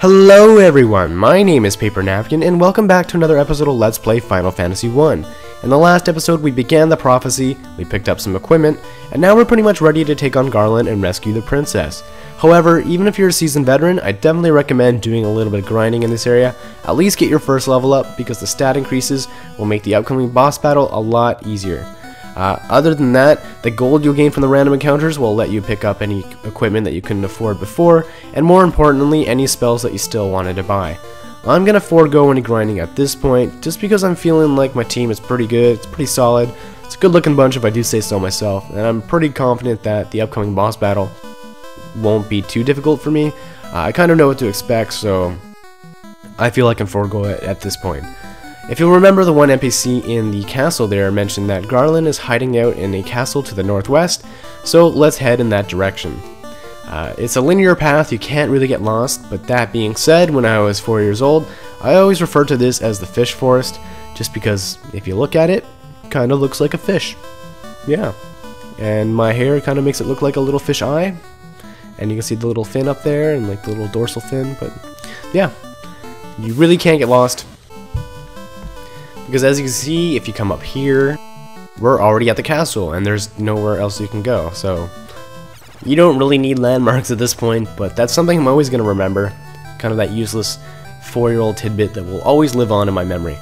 Hello everyone, my name is Paper Napkin and welcome back to another episode of Let's Play Final Fantasy 1. In the last episode we began the prophecy, we picked up some equipment, and now we're pretty much ready to take on Garland and rescue the princess. However, even if you're a seasoned veteran, I definitely recommend doing a little bit of grinding in this area, at least get your first level up because the stat increases will make the upcoming boss battle a lot easier. Uh, other than that, the gold you'll gain from the random encounters will let you pick up any equipment that you couldn't afford before, and more importantly, any spells that you still wanted to buy. I'm gonna forego any grinding at this point, just because I'm feeling like my team is pretty good, it's pretty solid, it's a good looking bunch if I do say so myself, and I'm pretty confident that the upcoming boss battle won't be too difficult for me. Uh, I kind of know what to expect, so I feel I can forego it at this point. If you'll remember, the one NPC in the castle there mentioned that Garland is hiding out in a castle to the northwest, so let's head in that direction. Uh, it's a linear path, you can't really get lost, but that being said, when I was 4 years old, I always referred to this as the fish forest, just because if you look at it, kind of looks like a fish. Yeah. And my hair kind of makes it look like a little fish eye, and you can see the little fin up there, and like the little dorsal fin, but yeah. You really can't get lost, because as you can see, if you come up here, we're already at the castle, and there's nowhere else you can go, so... You don't really need landmarks at this point, but that's something I'm always going to remember. Kind of that useless four-year-old tidbit that will always live on in my memory.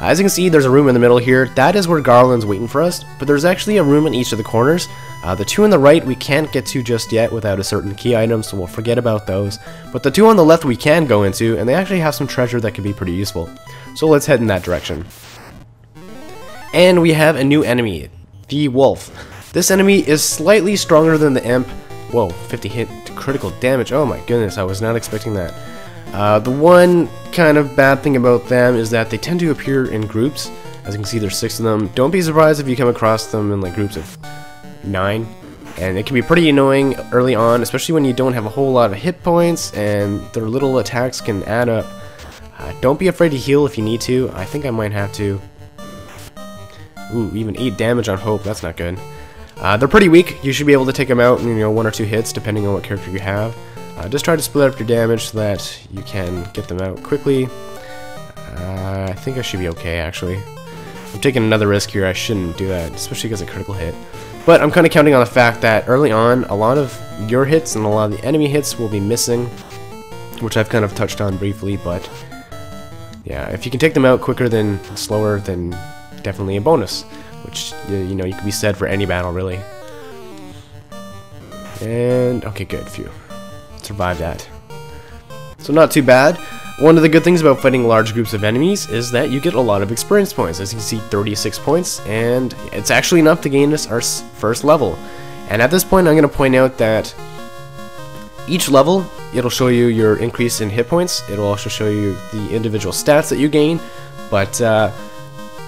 As you can see, there's a room in the middle here. That is where Garland's waiting for us, but there's actually a room in each of the corners. Uh, the two on the right we can't get to just yet without a certain key item, so we'll forget about those. But the two on the left we can go into, and they actually have some treasure that could be pretty useful. So let's head in that direction. And we have a new enemy, the Wolf. This enemy is slightly stronger than the Imp. Whoa, 50 hit critical damage. Oh my goodness, I was not expecting that. Uh, the one kind of bad thing about them is that they tend to appear in groups. As you can see, there's six of them. Don't be surprised if you come across them in like groups of nine. And it can be pretty annoying early on, especially when you don't have a whole lot of hit points and their little attacks can add up. Uh, don't be afraid to heal if you need to. I think I might have to. Ooh, even 8 damage on Hope, that's not good. Uh, they're pretty weak. You should be able to take them out in you know one or two hits, depending on what character you have. Uh, just try to split up your damage so that you can get them out quickly. Uh, I think I should be okay, actually. I'm taking another risk here. I shouldn't do that, especially because of critical hit. But I'm kind of counting on the fact that early on, a lot of your hits and a lot of the enemy hits will be missing, which I've kind of touched on briefly, but yeah, if you can take them out quicker than slower, then definitely a bonus which you know you can be said for any battle really. And okay, good, phew, survived that. So not too bad. One of the good things about fighting large groups of enemies is that you get a lot of experience points. As you can see, 36 points, and it's actually enough to gain us our first level. And at this point, I'm going to point out that each level, it'll show you your increase in hit points. It'll also show you the individual stats that you gain, but uh,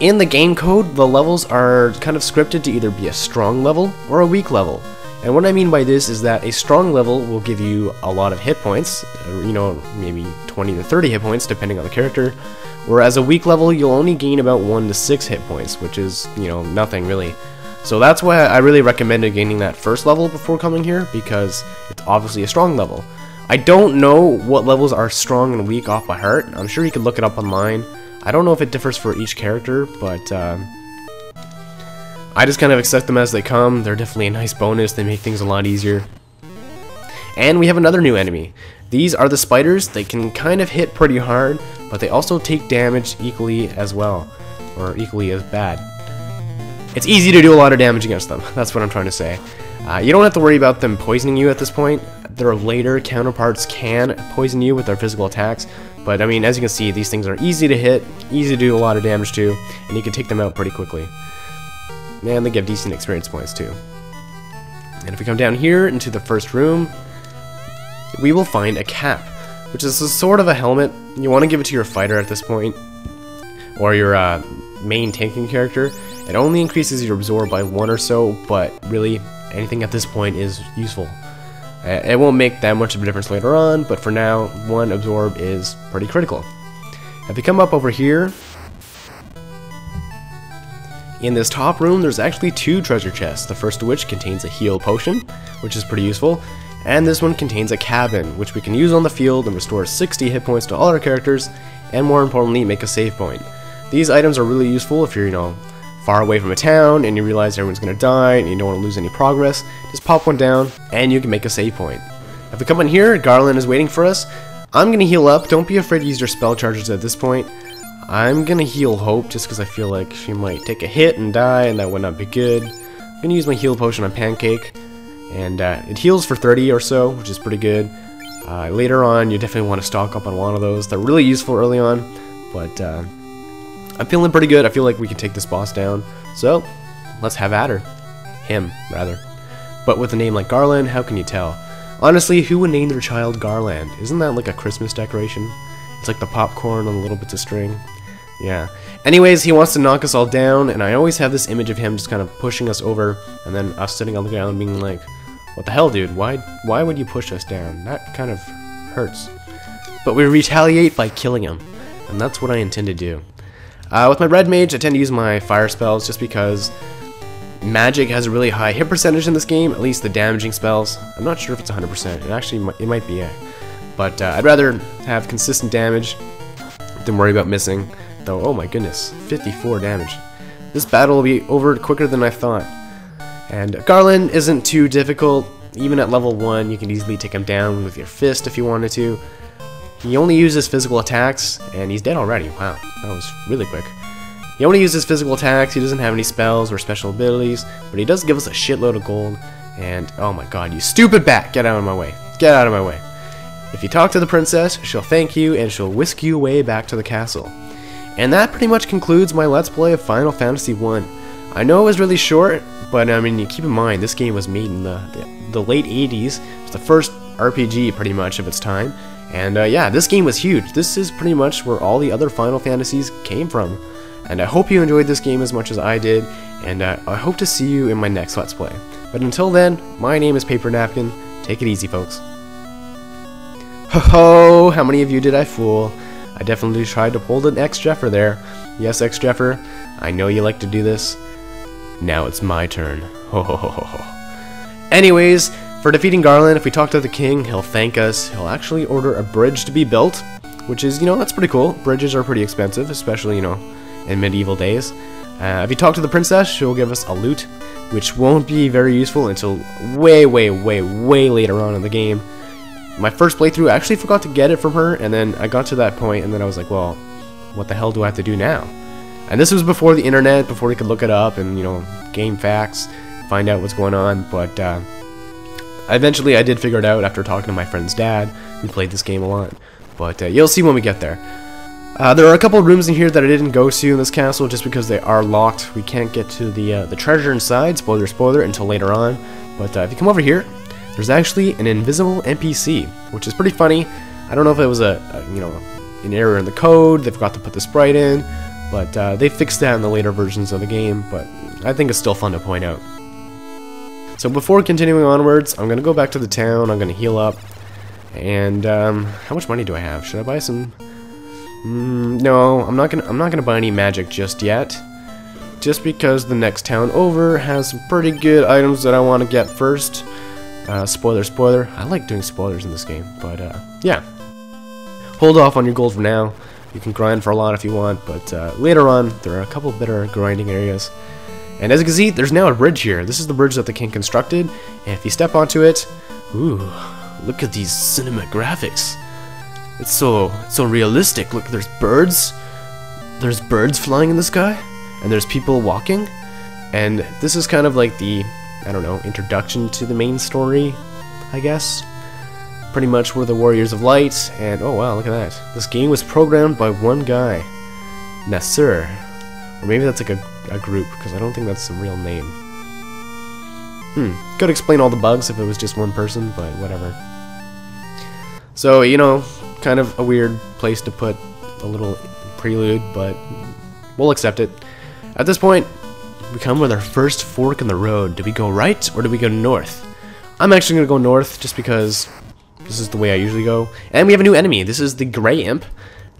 in the game code, the levels are kind of scripted to either be a strong level or a weak level. And what I mean by this is that a strong level will give you a lot of hit points, you know, maybe 20 to 30 hit points depending on the character, whereas a weak level you'll only gain about 1 to 6 hit points, which is, you know, nothing really. So that's why I really recommended gaining that first level before coming here, because it's obviously a strong level. I don't know what levels are strong and weak off by heart, I'm sure you could look it up online, I don't know if it differs for each character, but uh, I just kind of accept them as they come. They're definitely a nice bonus. They make things a lot easier. And we have another new enemy. These are the spiders. They can kind of hit pretty hard, but they also take damage equally as well, or equally as bad. It's easy to do a lot of damage against them. That's what I'm trying to say. Uh, you don't have to worry about them poisoning you at this point. Their later counterparts can poison you with their physical attacks, but I mean, as you can see, these things are easy to hit, easy to do a lot of damage to, and you can take them out pretty quickly. And they give decent experience points too. And if we come down here into the first room, we will find a cap, which is a sort of a helmet. You want to give it to your fighter at this point, or your uh, main tanking character. It only increases your absorb by one or so, but really, anything at this point is useful. Uh, it won't make that much of a difference later on, but for now, one absorb is pretty critical. If you come up over here, in this top room, there's actually two treasure chests, the first of which contains a heal potion, which is pretty useful, and this one contains a cabin, which we can use on the field and restore 60 hit points to all our characters, and more importantly, make a save point. These items are really useful if you're, you know, far away from a town and you realize everyone's gonna die and you don't want to lose any progress. Just pop one down and you can make a save point. If we come in here, Garland is waiting for us. I'm gonna heal up. Don't be afraid to use your spell charges at this point. I'm gonna heal Hope just because I feel like she might take a hit and die and that would not be good. I'm gonna use my heal potion on Pancake and uh, it heals for 30 or so, which is pretty good. Uh, later on, you definitely want to stock up on one of those. They're really useful early on, but uh, I'm feeling pretty good. I feel like we can take this boss down. So, let's have at her. Him, rather. But with a name like Garland, how can you tell? Honestly, who would name their child Garland? Isn't that like a Christmas decoration? It's like the popcorn on the little bits of string. Yeah. Anyways, he wants to knock us all down, and I always have this image of him just kind of pushing us over, and then us sitting on the ground being like, what the hell, dude? Why, why would you push us down? That kind of hurts. But we retaliate by killing him, and that's what I intend to do. Uh, with my red mage, I tend to use my fire spells just because magic has a really high hit percentage in this game, at least the damaging spells. I'm not sure if it's 100%. It actually, it might be, but uh, I'd rather have consistent damage than worry about missing though. Oh my goodness, 54 damage. This battle will be over quicker than I thought. And Garland isn't too difficult. Even at level 1, you can easily take him down with your fist if you wanted to. He only uses physical attacks, and he's dead already. Wow, that was really quick. He only uses physical attacks, he doesn't have any spells or special abilities, but he does give us a shitload of gold. And, oh my god, you stupid bat! Get out of my way. Get out of my way. If you talk to the princess, she'll thank you, and she'll whisk you away back to the castle. And that pretty much concludes my Let's Play of Final Fantasy 1. I know it was really short, but I mean, keep in mind, this game was made in the, the, the late 80s. It's the first RPG, pretty much, of its time. And uh, yeah, this game was huge. This is pretty much where all the other Final Fantasies came from. And I hope you enjoyed this game as much as I did, and uh, I hope to see you in my next Let's Play. But until then, my name is Paper Napkin. Take it easy, folks. Ho ho! How many of you did I fool? I definitely tried to pull an X Jeffer there. Yes, X Jeffer, I know you like to do this. Now it's my turn. Ho ho ho ho ho. Anyways, for defeating Garland, if we talk to the king, he'll thank us. He'll actually order a bridge to be built, which is, you know, that's pretty cool. Bridges are pretty expensive, especially, you know, in medieval days. Uh, if you talk to the princess, she'll give us a lute, which won't be very useful until way, way, way, way later on in the game my first playthrough, I actually forgot to get it from her, and then I got to that point, and then I was like, well, what the hell do I have to do now? And this was before the internet, before you could look it up and, you know, GameFAQs, find out what's going on, but uh, eventually I did figure it out after talking to my friend's dad, who played this game a lot. But uh, you'll see when we get there. Uh, there are a couple rooms in here that I didn't go to in this castle just because they are locked. We can't get to the uh, the treasure inside, spoiler spoiler, until later on. But uh, if you come over here, there's actually an invisible NPC, which is pretty funny. I don't know if it was a, a you know an error in the code. They forgot to put the sprite in, but uh, they fixed that in the later versions of the game. But I think it's still fun to point out. So before continuing onwards, I'm gonna go back to the town. I'm gonna heal up. And um, how much money do I have? Should I buy some? Mm, no, I'm not gonna. I'm not gonna buy any magic just yet. Just because the next town over has some pretty good items that I want to get first. Uh, spoiler, spoiler. I like doing spoilers in this game, but uh, yeah. Hold off on your gold for now. You can grind for a lot if you want, but uh, later on, there are a couple better grinding areas. And as you can see, there's now a bridge here. This is the bridge that the king constructed, and if you step onto it, ooh, look at these cinema graphics. It's so, so realistic. Look, there's birds. There's birds flying in the sky, and there's people walking. And this is kind of like the I don't know, introduction to the main story, I guess. Pretty much we're the Warriors of Light, and oh wow, look at that. This game was programmed by one guy, Nasir. Or maybe that's like a, a group, because I don't think that's a real name. Hmm, could explain all the bugs if it was just one person, but whatever. So, you know, kind of a weird place to put a little prelude, but we'll accept it. At this point, we come with our first fork in the road. Do we go right or do we go north? I'm actually going to go north just because this is the way I usually go. And we have a new enemy. This is the Gray Imp.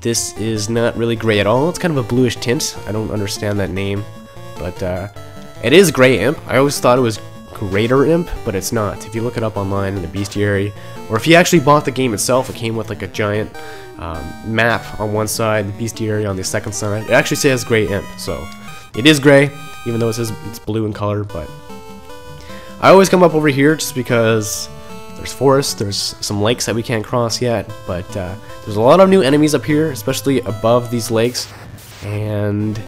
This is not really gray at all. It's kind of a bluish tint. I don't understand that name. But uh, it is Gray Imp. I always thought it was Greater Imp, but it's not. If you look it up online in the bestiary, or if you actually bought the game itself, it came with like a giant um, map on one side, the bestiary on the second side. It actually says Grey Imp, so it is gray, even though it says it's blue in color, but I always come up over here just because there's forests, there's some lakes that we can't cross yet, but uh, there's a lot of new enemies up here, especially above these lakes, and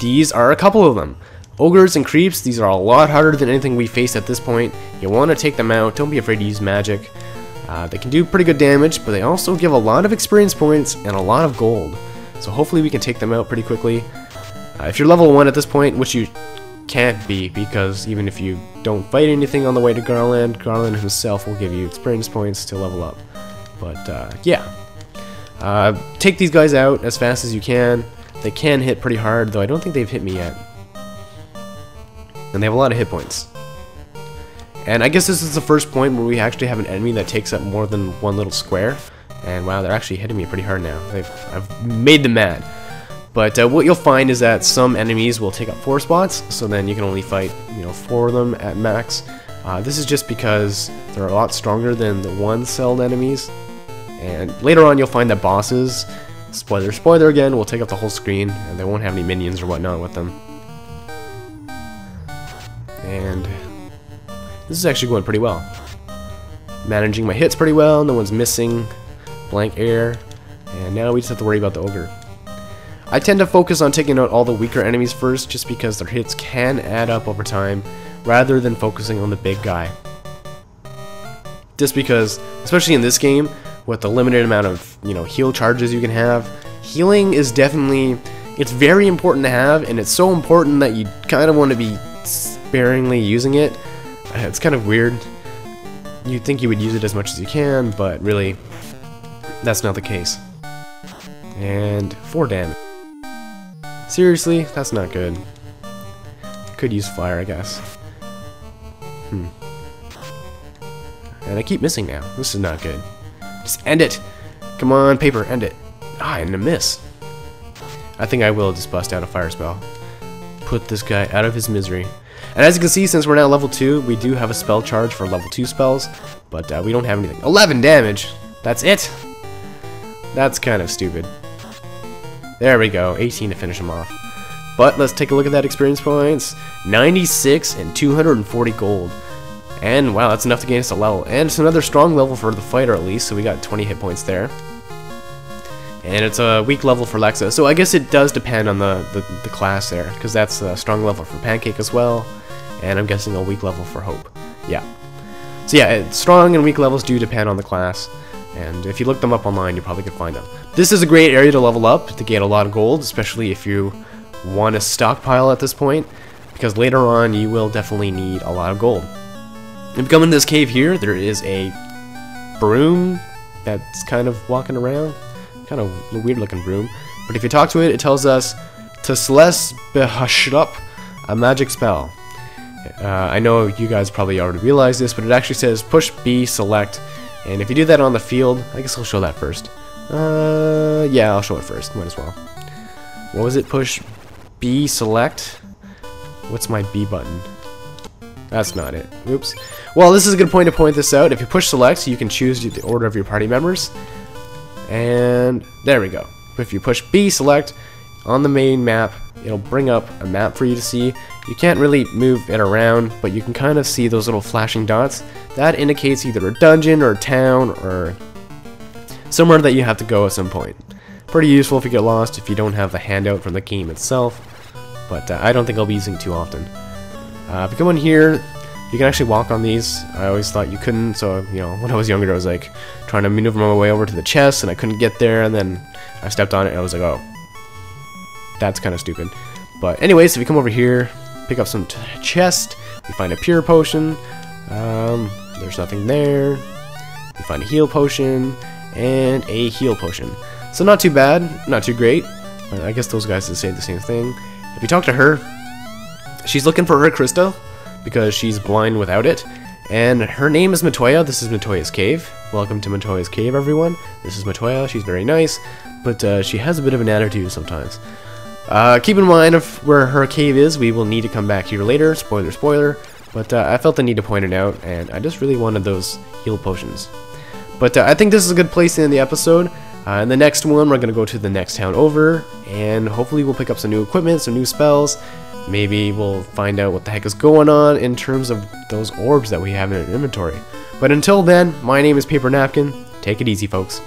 these are a couple of them. Ogres and creeps, these are a lot harder than anything we face at this point. You want to take them out, don't be afraid to use magic. Uh, they can do pretty good damage, but they also give a lot of experience points and a lot of gold. So hopefully we can take them out pretty quickly. Uh, if you're level 1 at this point, which you can't be, because even if you don't fight anything on the way to Garland, Garland himself will give you experience points to level up. But uh, yeah, uh, take these guys out as fast as you can. They can hit pretty hard, though I don't think they've hit me yet. And they have a lot of hit points. And I guess this is the first point where we actually have an enemy that takes up more than one little square. And wow, they're actually hitting me pretty hard now. They've, I've made them mad. But uh, what you'll find is that some enemies will take up four spots, so then you can only fight, you know, four of them at max. Uh, this is just because they're a lot stronger than the one-celled enemies. And later on, you'll find that bosses, spoiler, spoiler again, will take up the whole screen, and they won't have any minions or whatnot with them. And this is actually going pretty well. Managing my hits pretty well, no one's missing, blank air, and now we just have to worry about the ogre. I tend to focus on taking out all the weaker enemies first just because their hits can add up over time rather than focusing on the big guy. Just because, especially in this game, with the limited amount of, you know, heal charges you can have, healing is definitely, it's very important to have, and it's so important that you kind of want to be sparingly using it. Uh, it's kind of weird. You'd think you would use it as much as you can, but really, that's not the case. And 4 damage. Seriously? That's not good. Could use fire, I guess. Hmm. And I keep missing now. This is not good. Just end it! Come on, paper, end it. Ah, and a miss. I think I will just bust out a fire spell. Put this guy out of his misery. And as you can see, since we're now level 2, we do have a spell charge for level 2 spells, but uh, we don't have anything. 11 damage! That's it! That's kind of stupid. There we go, 18 to finish him off. But let's take a look at that experience points. 96 and 240 gold. And wow, that's enough to gain us a level. And it's another strong level for the fighter at least, so we got 20 hit points there. And it's a weak level for Lexa, so I guess it does depend on the, the, the class there, because that's a strong level for Pancake as well, and I'm guessing a weak level for Hope. Yeah. So yeah, strong and weak levels do depend on the class, and if you look them up online, you probably could find them. This is a great area to level up, to get a lot of gold, especially if you want to stockpile at this point, because later on you will definitely need a lot of gold. If you come in this cave here, there is a broom that's kind of walking around. Kind of weird looking broom. But if you talk to it, it tells us to Celeste up a magic spell. Uh, I know you guys probably already realized this, but it actually says push B select. And if you do that on the field, I guess I'll show that first. Uh, yeah, I'll show it first. Might as well. What was it? Push B select? What's my B button? That's not it. Oops. Well, this is a good point to point this out. If you push select, you can choose the order of your party members. And there we go. If you push B select on the main map, it'll bring up a map for you to see. You can't really move it around, but you can kind of see those little flashing dots. That indicates either a dungeon or a town or somewhere that you have to go at some point. Pretty useful if you get lost if you don't have the handout from the game itself, but uh, I don't think I'll be using too often. Uh, if you come in here, you can actually walk on these. I always thought you couldn't, so, you know, when I was younger, I was like trying to maneuver my way over to the chest, and I couldn't get there, and then I stepped on it, and I was like, oh, that's kind of stupid. But anyways, if you come over here, pick up some chest, we find a pure potion, um, there's nothing there, we find a heal potion, and a heal potion. So not too bad, not too great. I guess those guys say the same thing. If you talk to her, she's looking for her crystal because she's blind without it. And her name is Matoya. This is Matoya's cave. Welcome to Matoya's cave, everyone. This is Matoya. She's very nice, but uh, she has a bit of an attitude sometimes. Uh, keep in mind of where her cave is. We will need to come back here later. Spoiler, spoiler. but uh, I felt the need to point it out, and I just really wanted those heal potions. But uh, I think this is a good place to end the episode. Uh, in the next one, we're going to go to the next town over, and hopefully we'll pick up some new equipment, some new spells. Maybe we'll find out what the heck is going on in terms of those orbs that we have in our inventory. But until then, my name is Paper Napkin. Take it easy, folks.